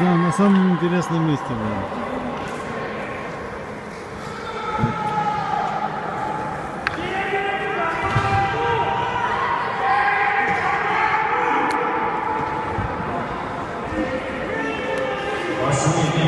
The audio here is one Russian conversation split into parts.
На самом интересном месте был. Thank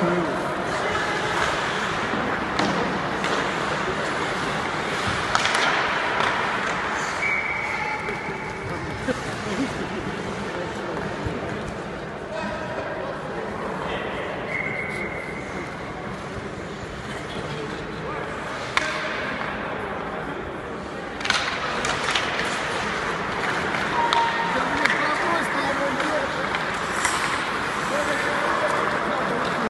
community.